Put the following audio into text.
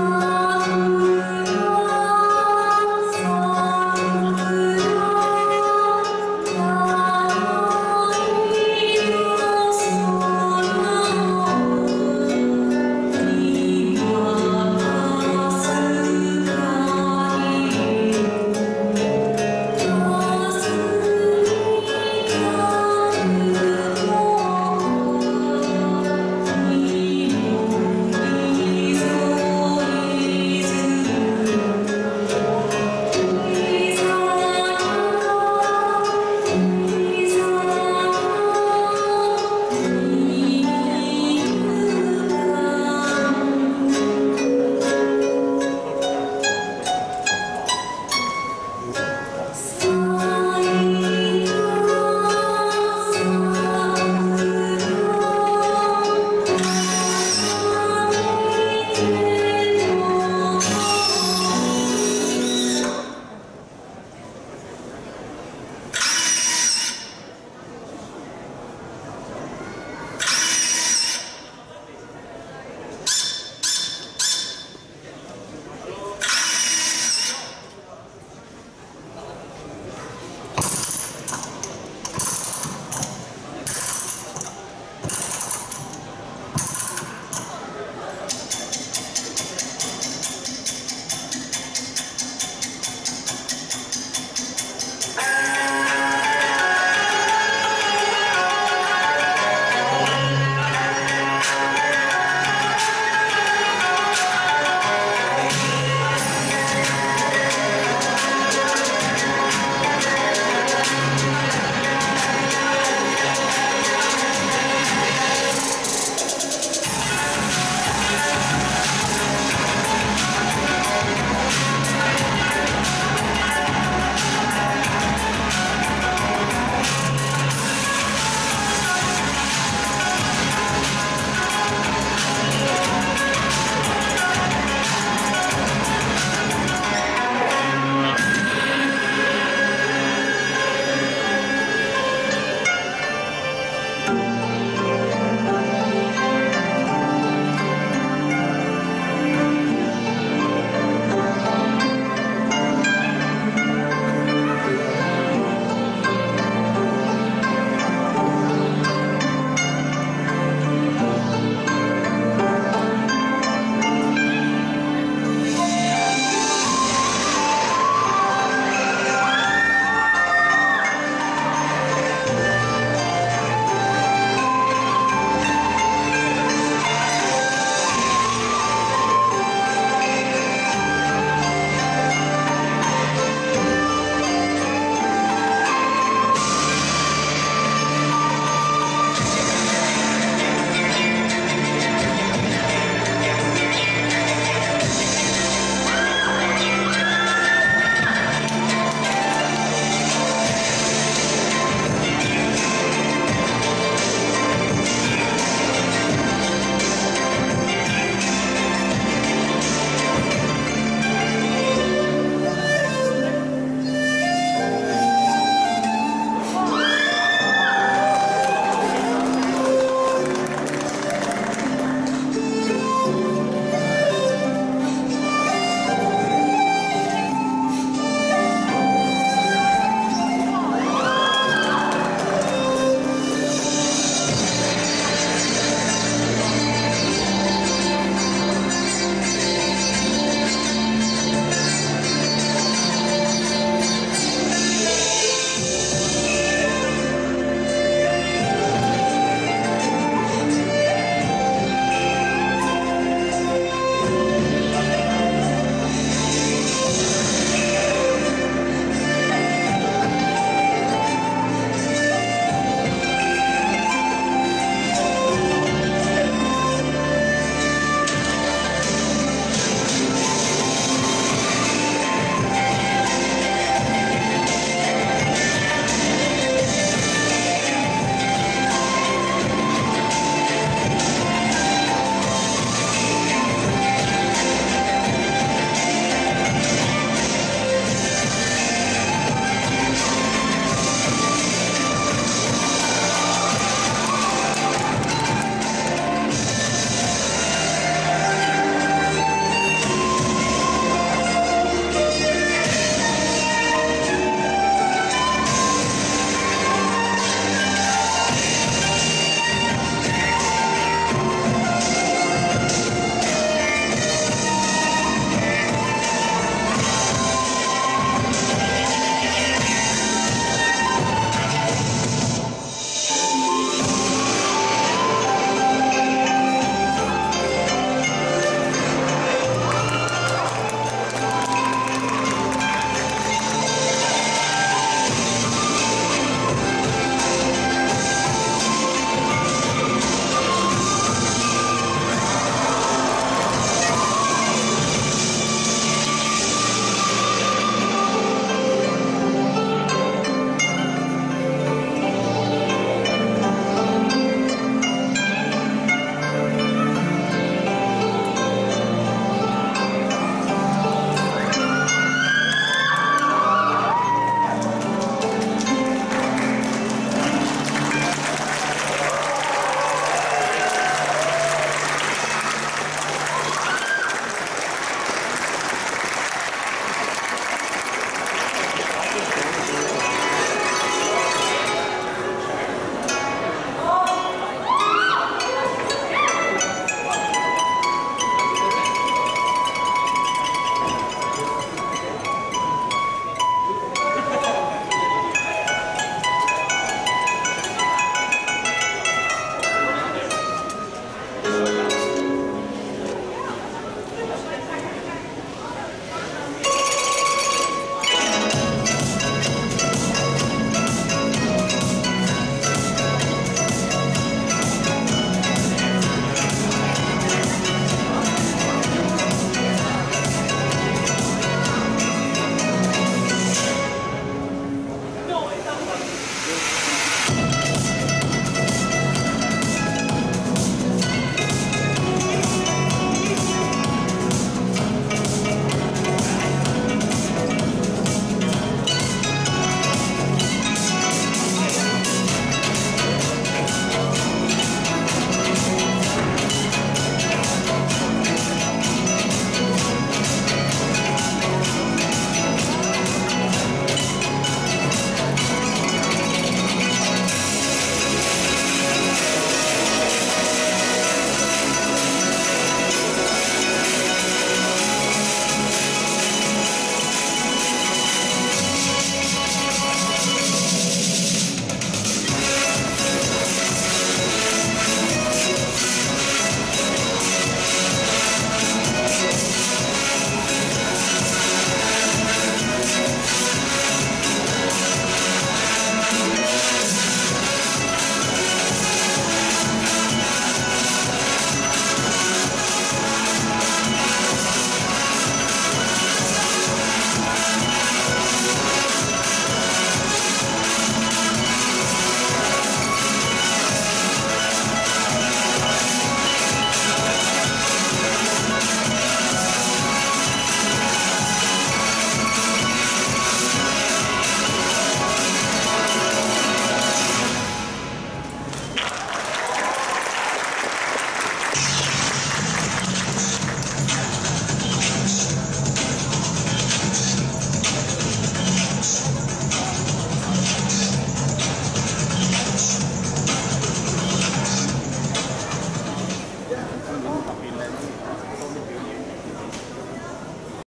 you.